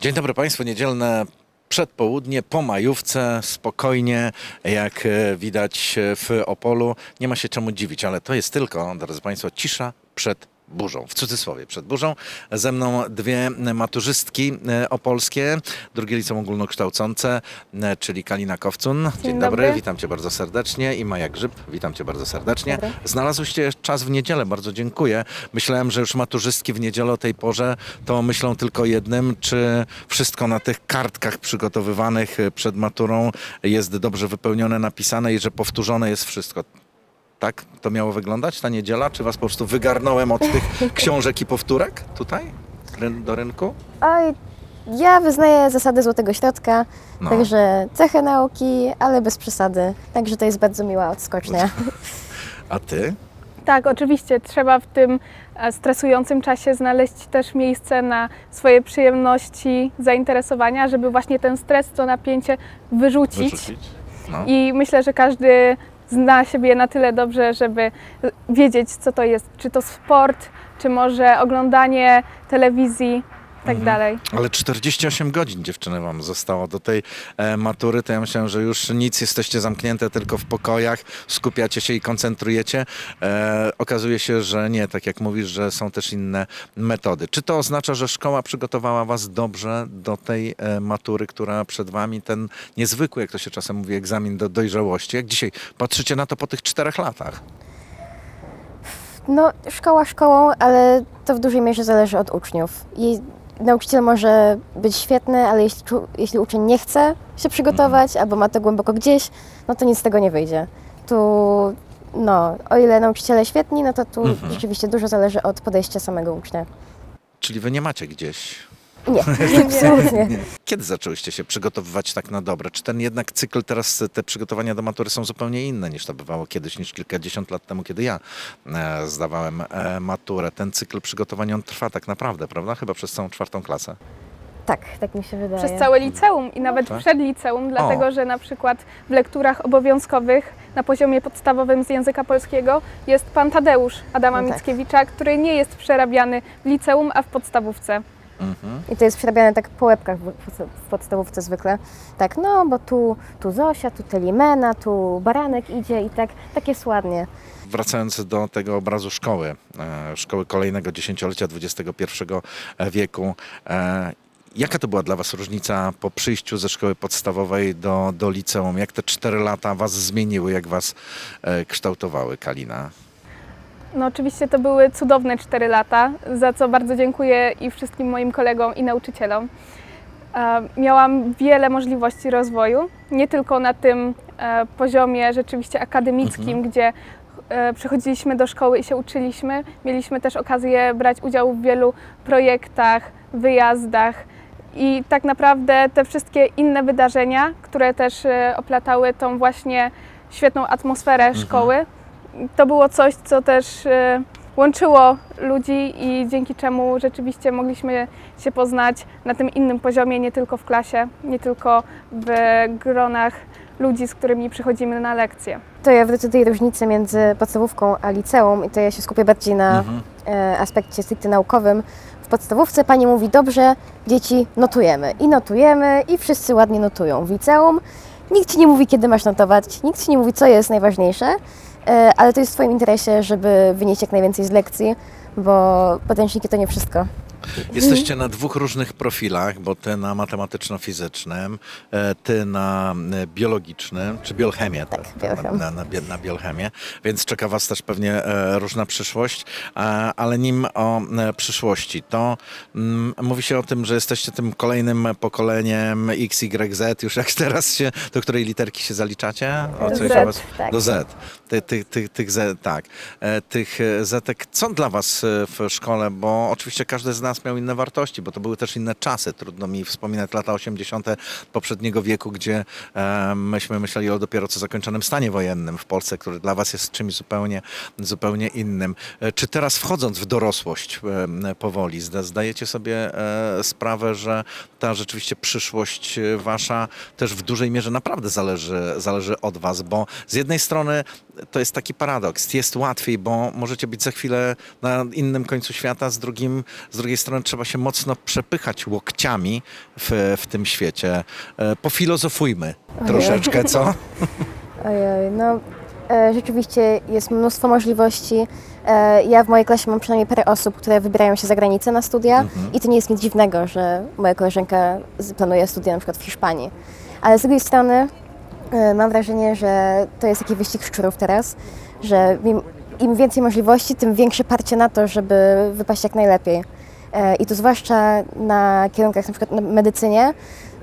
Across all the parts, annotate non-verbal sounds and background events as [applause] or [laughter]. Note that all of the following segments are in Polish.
Dzień dobry Państwu, niedzielne przedpołudnie po majówce, spokojnie, jak e, widać w Opolu. Nie ma się czemu dziwić, ale to jest tylko, drodzy Państwo, cisza przed burzą, w cudzysłowie przed burzą. Ze mną dwie maturzystki e, opolskie, drugie liceum ogólnokształcące, e, czyli Kalina Kowcun. Dzień, dobry. dobry. witam Cię bardzo serdecznie i Maja Grzyb, witam Cię bardzo serdecznie. Dobry. Znalazłyście czas w niedzielę, bardzo dziękuję. Myślałem, że już maturzystki w niedzielę o tej porze to myślą tylko jednym, czy wszystko na tych kartkach przygotowywanych e, przed maturą jest dobrze wypełnione, napisane i że powtórzone jest wszystko. Tak to miało wyglądać ta niedziela? Czy was po prostu wygarnąłem od tych [laughs] książek i powtórek tutaj do rynku? Oj, ja wyznaję zasady złotego środka, No. także cechy nauki, ale bez przesady. Także to jest bardzo miła odskocznia. [laughs] A ty? Tak, oczywiście. Trzeba w tym e, stresującym czasie znaleźć też miejsce na swoje przyjemności, zainteresowania, żeby właśnie ten stres, to napięcie wyrzucić. Wyrzucić? No. I myślę, że każdy zna siebie na tyle dobrze, żeby wiedzieć, co to jest. Czy to sport, czy może oglądanie telewizji, tak Mhm. dalej. Ale 48 godzin dziewczyny wam zostało do tej e, matury, to ja myślałem, że już nic, jesteście zamknięte tylko w pokojach, skupiacie się i koncentrujecie. E, okazuje się, że nie, tak jak mówisz, że są też inne metody. Czy to oznacza, że szkoła przygotowała was dobrze do tej e, matury, która przed wami, ten niezwykły, jak to się czasem mówi, egzamin do dojrzałości? Jak dzisiaj patrzycie na to po tych czterech latach? No, szkoła szkołą, ale to w dużej mierze zależy od uczniów. I nauczyciel może być świetny, ale jeśli, jeśli uczeń nie chce się przygotować albo ma to głęboko gdzieś, no to nic z tego nie wyjdzie. Tu, no, o ile nauczyciele świetni, no to tu Mhm. rzeczywiście dużo zależy od podejścia samego ucznia. Czyli wy nie macie gdzieś [laughs] Nie, absolutnie. Kiedy zaczęłyście się przygotowywać tak na dobre? Czy ten jednak cykl teraz, te przygotowania do matury są zupełnie inne niż to bywało kiedyś, niż kilkadziesiąt lat temu, kiedy ja e, zdawałem e, maturę? Ten cykl przygotowania on trwa tak naprawdę, prawda? Chyba przez całą czwartą klasę. Tak, tak mi się wydaje. Przez całe liceum i nawet tak. przed liceum, dlatego że na przykład w lekturach obowiązkowych na poziomie podstawowym z języka polskiego jest pan Tadeusz Adama No tak. Mickiewicza, który nie jest przerabiany w liceum, a w podstawówce. Mhm. I to jest przerabiane tak po łebkach w, podstawówce zwykle. Tak, no bo tu, tu Zosia, tu Telimena, tu Baranek idzie i tak, tak jest ładnie. Wracając do tego obrazu szkoły, e, szkoły kolejnego dziesięciolecia XXI wieku, e, jaka to była dla Was różnica po przyjściu ze szkoły podstawowej do, do liceum? Jak te cztery lata Was zmieniły, jak Was e, kształtowały, Kalina? No oczywiście to były cudowne 4 lata, za co bardzo dziękuję i wszystkim moim kolegom i nauczycielom. E, Miałam wiele możliwości rozwoju, nie tylko na tym e, poziomie rzeczywiście akademickim, gdzie e, przychodziliśmy do szkoły i się uczyliśmy. Mieliśmy też okazję brać udział w wielu projektach, wyjazdach i tak naprawdę te wszystkie inne wydarzenia, które też oplatały tą właśnie świetną atmosferę szkoły, to było coś, co też e, łączyło ludzi i dzięki czemu rzeczywiście mogliśmy się poznać na tym innym poziomie, nie tylko w klasie, nie tylko w gronach ludzi, z którymi przychodzimy na lekcje. To ja wrócę do tej różnicy między podstawówką a liceum i to ja się skupię bardziej na Mhm. e, aspekcie stricte naukowym. W podstawówce pani mówi, dobrze, dzieci notujemy i notujemy i wszyscy ładnie notują. W liceum nikt ci nie mówi, kiedy masz notować, nikt ci nie mówi, co jest najważniejsze, ale to jest w twoim interesie, żeby wynieść jak najwięcej z lekcji, bo podręczniki to nie wszystko. Jesteście na dwóch różnych profilach, bo ty na matematyczno-fizycznym, e, ty na e, biologicznym, czy biolchemię, Tak, tak, na, na, na biolchemię, więc czeka was też pewnie e, różna przyszłość, ale nim o przyszłości, to mm, mówi się o tym, że jesteście tym kolejnym pokoleniem X, Y, Z, już jak [laughs] teraz się, do której literki się zaliczacie? O coś Z, was, tak. Do Z. Ty, ty, ty, tych Z, tak. Tych Zetek. Co dla was w szkole? Bo oczywiście każdy z nas miał inne wartości, bo to były też inne czasy. Trudno mi wspominać lata 80. poprzedniego wieku, gdzie e, myśmy myśleli o dopiero co zakończonym stanie wojennym w Polsce, który dla was jest czymś zupełnie, zupełnie innym. E, Czy teraz wchodząc w dorosłość e, powoli, zda- zdajecie sobie e, sprawę, że ta rzeczywiście przyszłość e, wasza też w dużej mierze naprawdę zależy, zależy od was, bo z jednej strony to jest taki paradoks, jest łatwiej, bo możecie być za chwilę na innym końcu świata, z, drugim, z drugiej strony trzeba się mocno przepychać łokciami w, w tym świecie. E, Pofilozofujmy troszeczkę, co? [laughs] Ojej, no e, rzeczywiście jest mnóstwo możliwości. E, ja w mojej klasie mam przynajmniej parę osób, które wybierają się za granicę na studia i to nie jest nic dziwnego, że moja koleżanka planuje studia na przykład w Hiszpanii. Ale z drugiej strony mam wrażenie, że to jest taki wyścig szczurów teraz, że im więcej możliwości, tym większe parcie na to, żeby wypaść jak najlepiej. E, I to zwłaszcza na kierunkach przykład na medycynie,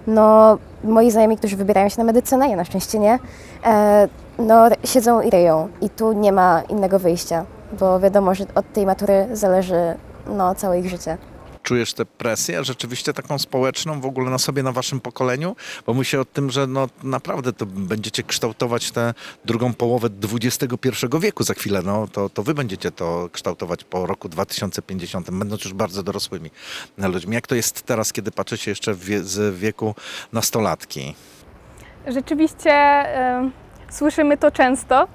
no moi znajomi, którzy wybierają się na medycynę, ja na szczęście nie, e, no siedzą i ryją i tu nie ma innego wyjścia, bo wiadomo, że od tej matury zależy no, całe ich życie. Czujesz tę presję rzeczywiście taką społeczną w ogóle na sobie, na waszym pokoleniu? Bo myślę o tym, że no naprawdę to będziecie kształtować tę drugą połowę XXI wieku za chwilę. No to, to wy będziecie to kształtować po roku 2050, będąc już bardzo dorosłymi ludźmi. Jak to jest teraz, kiedy patrzycie jeszcze wie, z wieku nastolatki? Rzeczywiście słyszymy to często,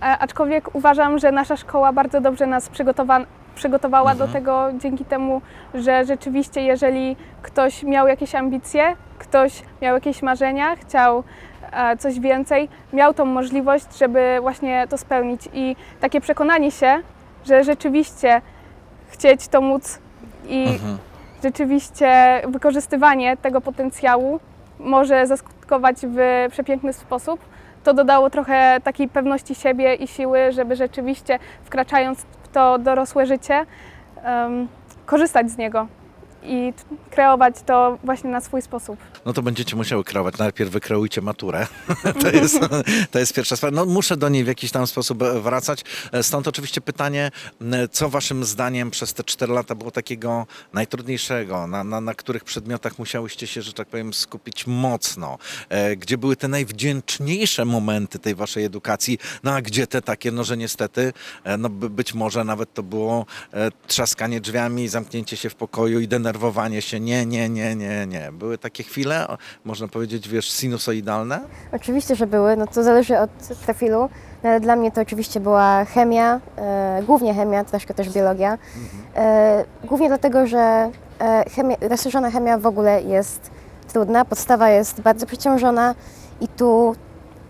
aczkolwiek uważam, że nasza szkoła bardzo dobrze nas przygotowa- przygotowała do tego dzięki temu, że rzeczywiście jeżeli ktoś miał jakieś ambicje, ktoś miał jakieś marzenia, chciał e, coś więcej, miał tą możliwość, żeby właśnie to spełnić i takie przekonanie się, że rzeczywiście chcieć to móc i rzeczywiście wykorzystywanie tego potencjału może zaskutkować w przepiękny sposób. To dodało trochę takiej pewności siebie i siły, żeby rzeczywiście wkraczając to dorosłe życie, korzystać z niego i kreować to właśnie na swój sposób. No to będziecie musiały kreować. Najpierw wykreujcie maturę. [laughs] to, jest, to jest pierwsza sprawa. No muszę do niej w jakiś tam sposób e, wracać. E, Stąd oczywiście pytanie, co waszym zdaniem przez te cztery lata było takiego najtrudniejszego, na, na, na których przedmiotach musiałyście się, że tak powiem, skupić mocno? E, Gdzie były te najwdzięczniejsze momenty tej waszej edukacji? No a gdzie te takie, no że niestety, no by- być może nawet to było trzaskanie drzwiami, zamknięcie się w pokoju i denerwowanie się. Nie, nie, nie, nie, nie. Były takie chwile, o, można powiedzieć, wiesz, sinusoidalne? Oczywiście, że były, no to zależy od profilu, no ale dla mnie to oczywiście była chemia, e, głównie chemia, troszkę też biologia. E, głównie dlatego, że e, chemia, rozszerzona chemia w ogóle jest trudna, podstawa jest bardzo przeciążona i tu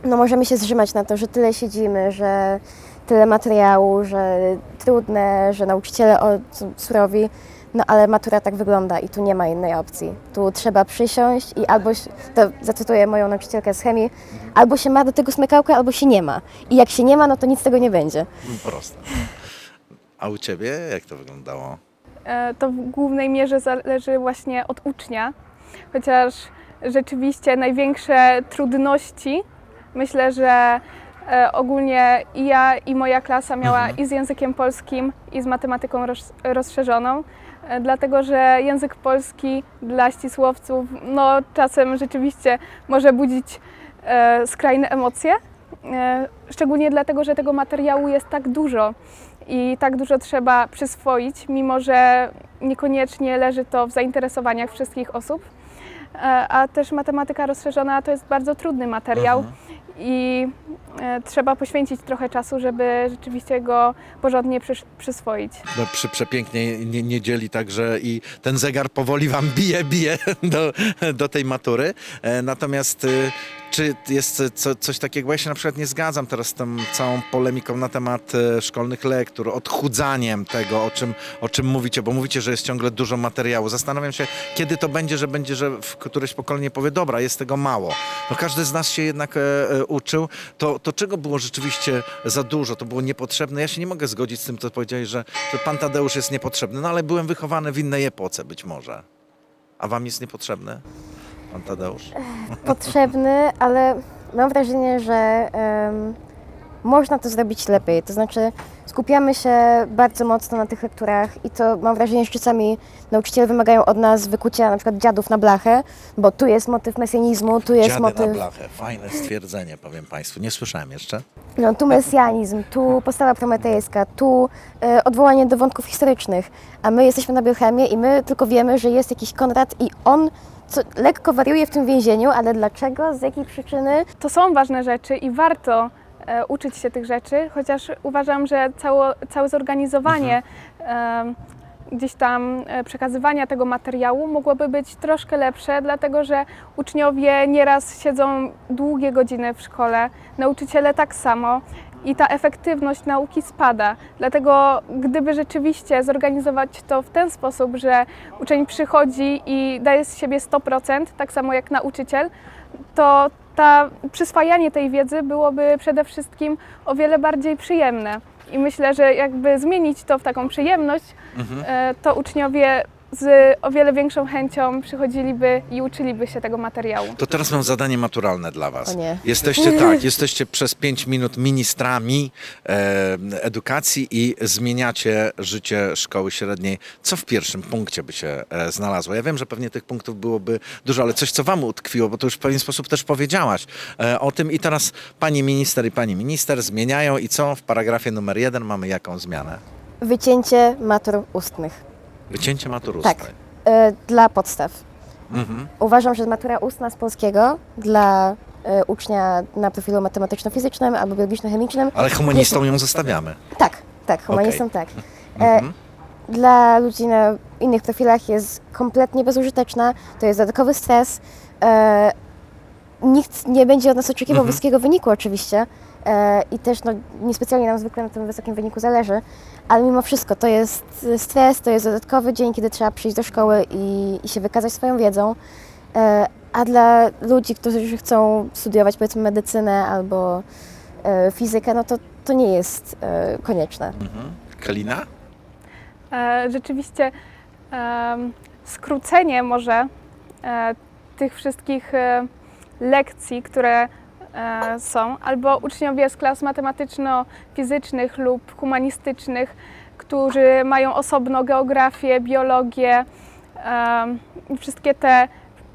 no, możemy się zrzymać na to, że tyle siedzimy, że tyle materiału, że trudne, że nauczyciele o, są surowi, no ale matura tak wygląda i tu nie ma innej opcji. Tu trzeba przysiąść i albo, się- to zacytuję moją nauczycielkę z chemii, albo się ma do tego smykałkę, albo się nie ma. I jak się nie ma, no to nic z tego nie będzie. Proste. A u ciebie jak to wyglądało? E, to w głównej mierze zależy właśnie od ucznia, chociaż rzeczywiście największe trudności myślę, że ogólnie i ja i moja klasa miała i z językiem polskim i z matematyką roz, rozszerzoną, e, dlatego że język polski dla ścisłowców no, czasem rzeczywiście może budzić e, skrajne emocje, e, szczególnie dlatego, że tego materiału jest tak dużo i tak dużo trzeba przyswoić, mimo że niekoniecznie leży to w zainteresowaniach wszystkich osób. E, A też matematyka rozszerzona to jest bardzo trudny materiał i e, trzeba poświęcić trochę czasu, żeby rzeczywiście go porządnie przysz- przyswoić. No, przy przepięknej nie, niedzieli także i ten zegar powoli wam bije, bije [laughs] do, do tej matury. E, Natomiast y, czy jest co, coś takiego, ja się na przykład nie zgadzam teraz z tą całą polemiką na temat e, szkolnych lektur, odchudzaniem tego, o czym, o czym mówicie, bo mówicie, że jest ciągle dużo materiału. Zastanawiam się, kiedy to będzie, że będzie, że w któreś pokolenie powie, dobra, jest tego mało. No każdy z nas się jednak e, e, uczył. To, to czego było rzeczywiście za dużo? To było niepotrzebne. Ja się nie mogę zgodzić z tym, co powiedziałeś, że, że pan Tadeusz jest niepotrzebny. No ale byłem wychowany w innej epoce być może. A wam jest niepotrzebny? Pan Tadeusz? Potrzebny, ale mam wrażenie, że em, można to zrobić lepiej. To znaczy skupiamy się bardzo mocno na tych lekturach i to mam wrażenie, że czasami nauczyciele wymagają od nas wykucia na przykład dziadów na blachę, bo tu jest motyw mesjanizmu, tu jest Dziady na motyw... blachę. Fajne stwierdzenie, powiem państwu. Nie słyszałem jeszcze. No, tu mesjanizm, tu postawa prometejska, tu e, odwołanie do wątków historycznych, a my jesteśmy na biochemię i my tylko wiemy, że jest jakiś Konrad i on co, lekko wariuje w tym więzieniu, ale dlaczego, z jakiej przyczyny? To są ważne rzeczy i warto e, uczyć się tych rzeczy, chociaż uważam, że cało, całe zorganizowanie em, gdzieś tam e, przekazywania tego materiału mogłoby być troszkę lepsze, dlatego że uczniowie nieraz siedzą długie godziny w szkole, nauczyciele tak samo i ta efektywność nauki spada. Dlatego gdyby rzeczywiście zorganizować to w ten sposób, że uczeń przychodzi i daje z siebie 100%, tak samo jak nauczyciel, to ta przyswajanie tej wiedzy byłoby przede wszystkim o wiele bardziej przyjemne. I myślę, że jakby zmienić to w taką przyjemność, e, to uczniowie z o wiele większą chęcią przychodziliby i uczyliby się tego materiału. To teraz mam zadanie maturalne dla Was. O nie. Jesteście [laughs] tak, jesteście przez 5 minut ministrami e, edukacji i zmieniacie życie szkoły średniej. Co w pierwszym punkcie by się e, znalazło? Ja wiem, że pewnie tych punktów byłoby dużo, ale coś, co Wam utkwiło, bo to już w pewien sposób też powiedziałaś e, o tym. I teraz Pani minister i Pani minister zmieniają i co? W paragrafie numer jeden mamy jaką zmianę? Wycięcie matur ustnych. Wycięcie matur Tak. ustnej. E, dla podstaw. Mhm. Uważam, że matura ustna z polskiego dla e, ucznia na profilu matematyczno-fizycznym albo biologiczno-chemicznym. Ale humanistą ją zostawiamy. Tak, tak, humanistom tak. E, Mhm. dla ludzi na innych profilach jest kompletnie bezużyteczna, to jest dodatkowy stres. Nikt nie będzie od nas oczekiwał Mhm. wysokiego wyniku oczywiście e, i też no, niespecjalnie nam zwykle na tym wysokim wyniku zależy, ale mimo wszystko to jest stres, to jest dodatkowy dzień, kiedy trzeba przyjść do szkoły i, i się wykazać swoją wiedzą. E, a dla ludzi, którzy chcą studiować powiedzmy medycynę albo e, fizykę, no to to nie jest e, konieczne. Mhm. Kalina? E, Rzeczywiście skrócenie może e, tych wszystkich e, lekcji, które e, są, albo uczniowie z klas matematyczno-fizycznych lub humanistycznych, którzy mają osobno geografię, biologię, wszystkie te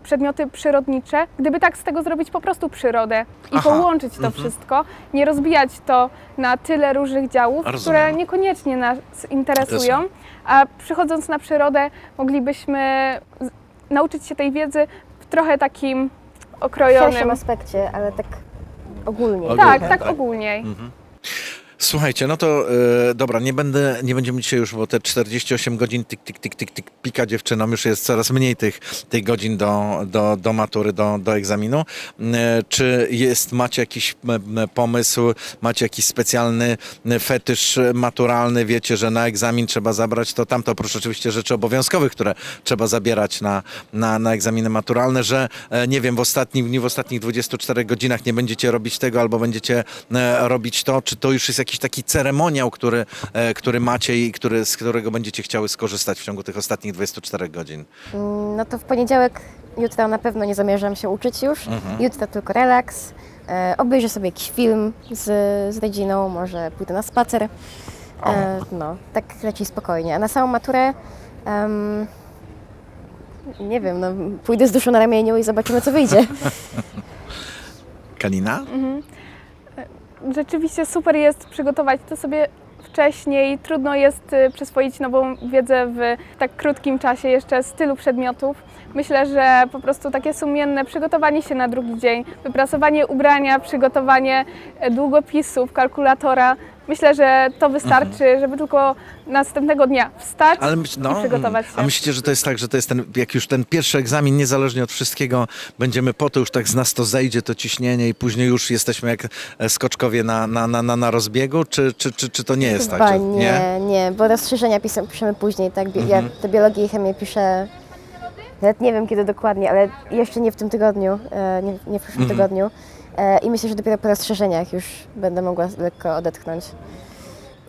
przedmioty przyrodnicze, gdyby tak z tego zrobić po prostu przyrodę i Aha, połączyć to mhm. wszystko, nie rozbijać to na tyle różnych działów, Rozumiem. które niekoniecznie nas interesują, a przychodząc na przyrodę moglibyśmy nauczyć się tej wiedzy w trochę takim W szerszym okrojonym. aspekcie, ale tak ogólnie. Ogólnie, Tak, tak tak. ogólniej. Mhm. Słuchajcie, no to e, dobra, nie będę, nie będziemy dzisiaj już, bo te 48 godzin tik, tik, tik, tik, tik pika dziewczynom, już jest coraz mniej tych, tych godzin do, do, do matury, do, do egzaminu. E, czy jest, macie jakiś pomysł, macie jakiś specjalny fetysz maturalny, wiecie, że na egzamin trzeba zabrać to tamto, oprócz oczywiście rzeczy obowiązkowych, które trzeba zabierać na, na, na egzaminy maturalne, że e, nie wiem, w ostatnich, nie w ostatnich 24 godzinach nie będziecie robić tego, albo będziecie robić to, czy to już jest jakiś taki ceremoniał, który, e, który macie i który, z którego będziecie chciały skorzystać w ciągu tych ostatnich 24 godzin? Mm, No to w poniedziałek, jutro na pewno nie zamierzam się uczyć już. Mhm. Jutro tylko relaks. E, obejrzę sobie jakiś film z, z rodziną, może pójdę na spacer. E, no, tak raczej spokojnie. A na samą maturę em, nie wiem, no, pójdę z duszą na ramieniu i zobaczymy, co wyjdzie. [laughs] Kalina? Rzeczywiście super jest przygotować to sobie wcześniej. Trudno jest y, przyswoić nową wiedzę w tak krótkim czasie jeszcze z tylu przedmiotów. Myślę, że po prostu takie sumienne przygotowanie się na drugi dzień, wyprasowanie ubrania, przygotowanie e, długopisów, kalkulatora. Myślę, że to wystarczy, żeby tylko następnego dnia wstać Ale myśl, i no, przygotować się. a myślicie, że to jest tak, że to jest ten, jak już ten pierwszy egzamin, niezależnie od wszystkiego, będziemy po to, już tak z nas to zejdzie, to ciśnienie i później już jesteśmy jak e, skoczkowie na, na, na, na, na rozbiegu, czy, czy, czy, czy to nie jest Chyba tak? Że, nie, nie, bo rozszerzenia piszę, piszemy później, tak? Bi- Ja Mhm. tę biologię i chemię piszę, nawet nie wiem kiedy dokładnie, ale jeszcze nie w tym tygodniu, e, nie, nie w przyszłym Mhm. tygodniu. E, I myślę, że dopiero po rozszerzeniach już będę mogła lekko odetchnąć.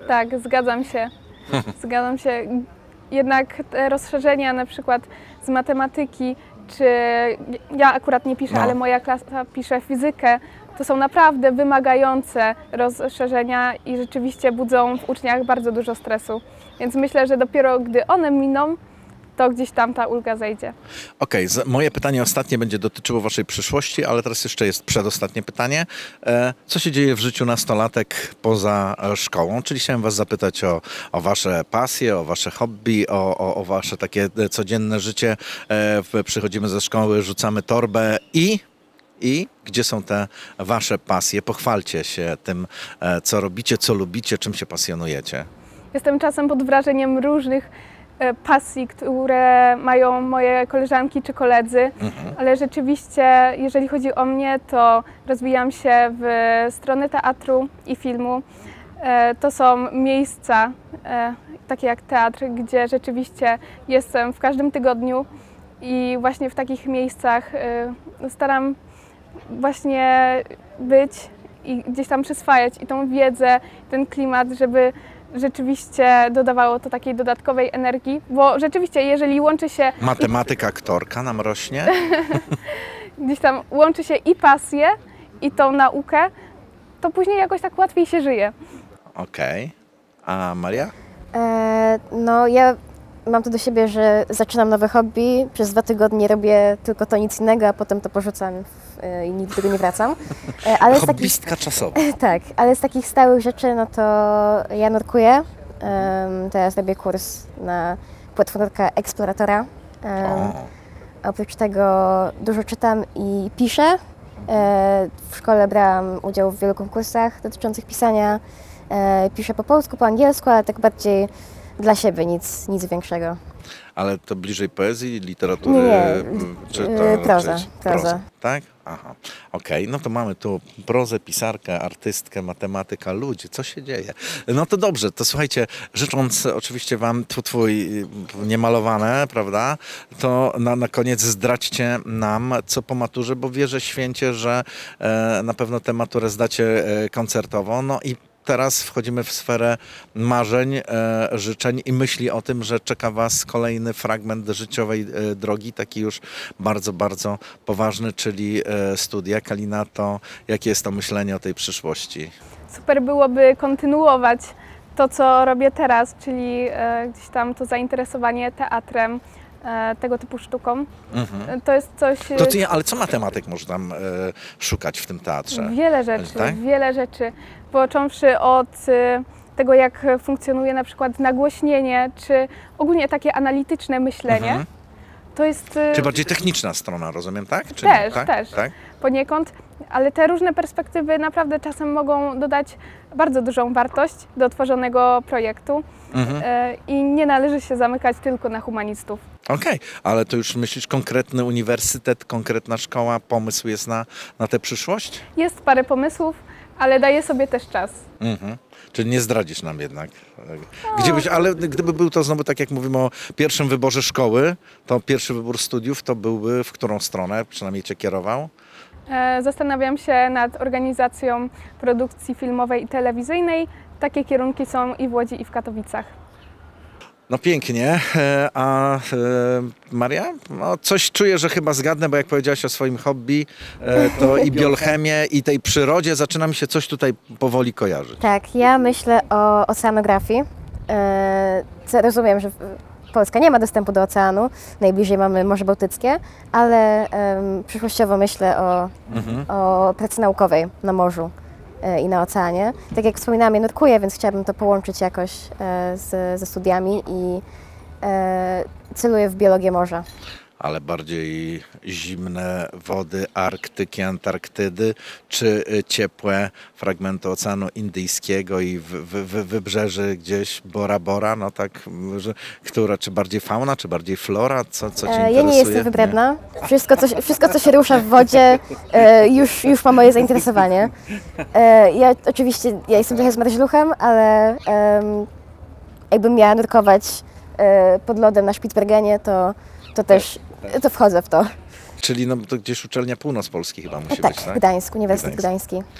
Tak, zgadzam się. [laughs] Zgadzam się. Jednak te rozszerzenia na przykład z matematyki, czy ja akurat nie piszę, No. ale moja klasa pisze fizykę, to są naprawdę wymagające rozszerzenia i rzeczywiście budzą w uczniach bardzo dużo stresu. Więc myślę, że dopiero gdy one miną, to gdzieś tam ta ulga zejdzie. Okej, z- moje pytanie ostatnie będzie dotyczyło Waszej przyszłości, ale teraz jeszcze jest przedostatnie pytanie. E, co się dzieje w życiu nastolatek poza szkołą? Czyli chciałem Was zapytać o, o Wasze pasje, o Wasze hobby, o, o, o Wasze takie e, codzienne życie. E, przychodzimy ze szkoły, rzucamy torbę i... I gdzie są te Wasze pasje? Pochwalcie się tym, e, co robicie, co lubicie, czym się pasjonujecie. Jestem czasem pod wrażeniem różnych pasji, które mają moje koleżanki czy koledzy, Mhm. ale rzeczywiście, jeżeli chodzi o mnie, to rozwijam się w stronę teatru i filmu. E, To są miejsca, e, takie jak teatr, gdzie rzeczywiście jestem w każdym tygodniu i właśnie w takich miejscach e, staram właśnie być i gdzieś tam przyswajać i tą wiedzę, ten klimat, żeby rzeczywiście dodawało to takiej dodatkowej energii, bo rzeczywiście jeżeli łączy się Matematyka, aktorka nam rośnie. [laughs] gdzieś tam łączy się i pasję i tą naukę, to później jakoś tak łatwiej się żyje. Okej. A Maria? E, no ja mam to do siebie, że zaczynam nowe hobby, przez dwa tygodnie robię tylko to nic innego, a potem to porzucam e, i nigdy do tego nie wracam. E, [laughs] ale z takich, Hobbystka czasowa. [laughs] tak, ale z takich stałych rzeczy, no to ja nurkuję. Em, teraz robię kurs na płetwonurka eksploratora. O, Oprócz tego dużo czytam i piszę. E, W szkole brałam udział w wielu konkursach dotyczących pisania. E, Piszę po polsku, po angielsku, ale tak bardziej dla siebie, nic, nic większego. ale to bliżej poezji, literatury? Nie, Czy to, proza, czy, proza. Tak? Aha. Okej, no to mamy tu prozę, pisarkę, artystkę, matematyka, ludzie, co się dzieje? No to dobrze, to słuchajcie, życząc oczywiście wam tu twój y, niemalowane, prawda, to na, na koniec zdradźcie nam, co po maturze, bo wierzę święcie, że e, na pewno tę maturę zdacie e, koncertowo, no i Teraz wchodzimy w sferę marzeń, e, życzeń i myśli o tym, że czeka Was kolejny fragment życiowej e, drogi, taki już bardzo, bardzo poważny, czyli e, studia. Kalina, to jakie jest to myślenie o tej przyszłości? Super byłoby kontynuować to, co robię teraz, czyli gdzieś tam to zainteresowanie teatrem, tego typu sztuką. Mhm. E, To jest coś... e, To ty, ale co matematyk może tam e, szukać w tym teatrze? Wiele rzeczy, Tak? wiele rzeczy. Począwszy od tego, jak funkcjonuje na przykład nagłośnienie, czy ogólnie takie analityczne myślenie, Mhm. to jest Czy bardziej techniczna strona, rozumiem, tak? Czy Też, tak? też. Tak? poniekąd, ale te różne perspektywy naprawdę czasem mogą dodać bardzo dużą wartość do tworzonego projektu Mhm. e, i nie należy się zamykać tylko na humanistów. Okej, ale to już myślisz konkretny uniwersytet, konkretna szkoła, pomysł jest na, na tę przyszłość? Jest parę pomysłów, ale daję sobie też czas. Mhm. Czyli nie zdradzisz nam jednak. Gdzie byś, ale gdyby był to znowu tak jak mówimy o pierwszym wyborze szkoły, to pierwszy wybór studiów to byłby w którą stronę przynajmniej cię kierował? E, Zastanawiam się nad organizacją produkcji filmowej i telewizyjnej. Takie kierunki są i w Łodzi, i w Katowicach. No pięknie. E, A e, Maria? No, coś czuję, że chyba zgadnę, bo jak powiedziałaś o swoim hobby, to i [laughs] biochemię, i tej przyrodzie zaczyna mi się coś tutaj powoli kojarzyć. Tak, ja myślę o oceanografii. Rozumiem, że Polska nie ma dostępu do oceanu, najbliżej mamy Morze Bałtyckie, ale em, przyszłościowo myślę o, Mhm. o pracy naukowej na morzu e, i na oceanie. Tak jak wspominałam, ja nurkuję, więc chciałabym to połączyć jakoś e, z, ze studiami i e, celuję w biologię morza. Ale bardziej zimne wody Arktyki, Antarktydy, czy y, ciepłe fragmenty Oceanu Indyjskiego i w, w, w, wybrzeży gdzieś Bora Bora, no tak, że, która, czy bardziej fauna, czy bardziej flora, co, co cię interesuje? Ja nie jestem wybredna. Wszystko co, się- wszystko, co się rusza w wodzie, e, już, już ma moje zainteresowanie. E, Ja oczywiście, ja jestem trochę zmarzluchem, ale jakbym miała nurkować e, pod lodem na Spitsbergenie, to, to też to wchodzę w to. Czyli no, to gdzieś uczelnia północ Polski chyba musi tak, być, tak? Gdańsk, Uniwersytet Gdańsk. Gdański.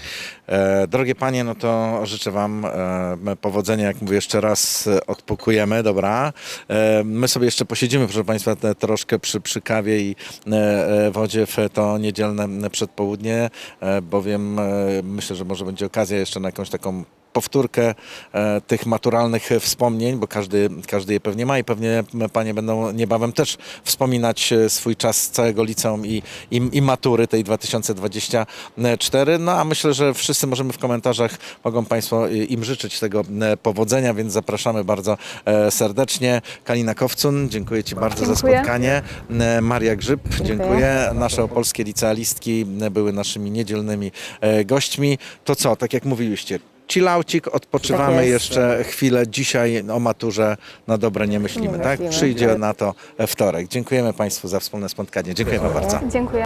E, drogie panie, no to życzę wam e, powodzenia, jak mówię, jeszcze raz odpokujemy, dobra. E, my sobie jeszcze posiedzimy, proszę państwa, te, troszkę przy, przy kawie i e, e, wodzie w to niedzielne przedpołudnie, e, bowiem myślę, że może będzie okazja jeszcze na jakąś taką powtórkę e, tych maturalnych wspomnień, bo każdy, każdy je pewnie ma i pewnie panie będą niebawem też wspominać e, swój czas całego liceum i, i, i matury tej 2024. No a myślę, że wszyscy możemy w komentarzach, mogą państwo e, im życzyć tego powodzenia, więc zapraszamy bardzo serdecznie. Kalina Kowcun, dziękuję ci bardzo za Dziękuję. spotkanie. E, Maria Grzyb, Dziękuję. dziękuję. Nasze opolskie licealistki były naszymi niedzielnymi gośćmi. To co, tak jak mówiliście, chillaucik, odpoczywamy Tak jeszcze chwilę. Dzisiaj o maturze na dobre nie myślimy, Nie tak? myślimy, Przyjdzie na to wtorek. Dziękujemy Państwu za wspólne spotkanie. Dziękujemy bardzo. Dziękuję.